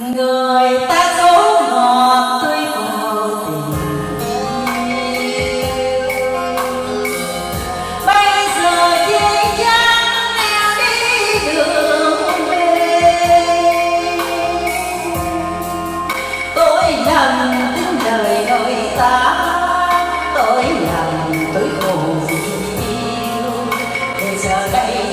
người ta じゃない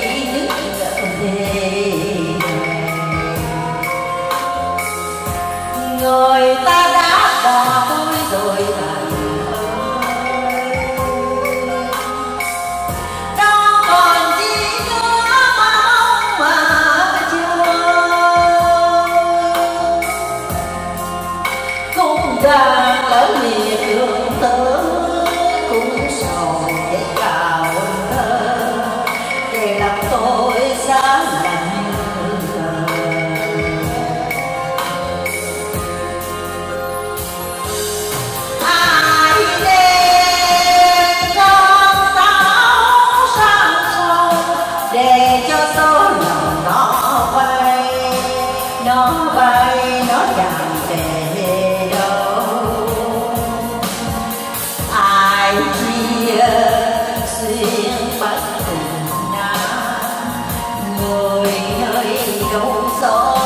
đủ số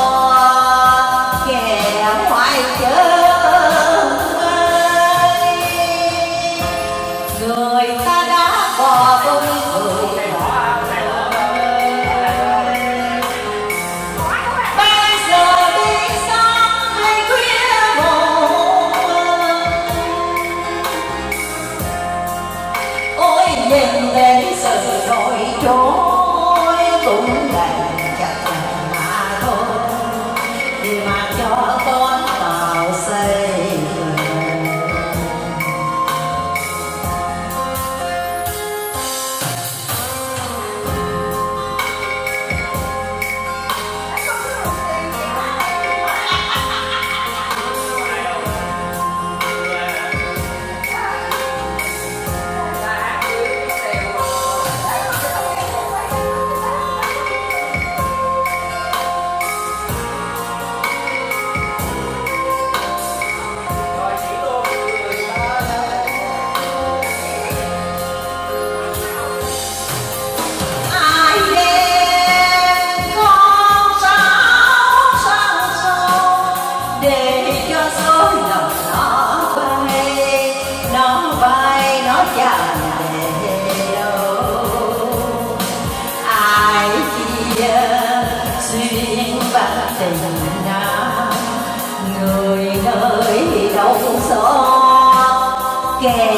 kẻ hoài chớ người ta đã bỏ tôi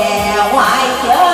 bè hoài chơi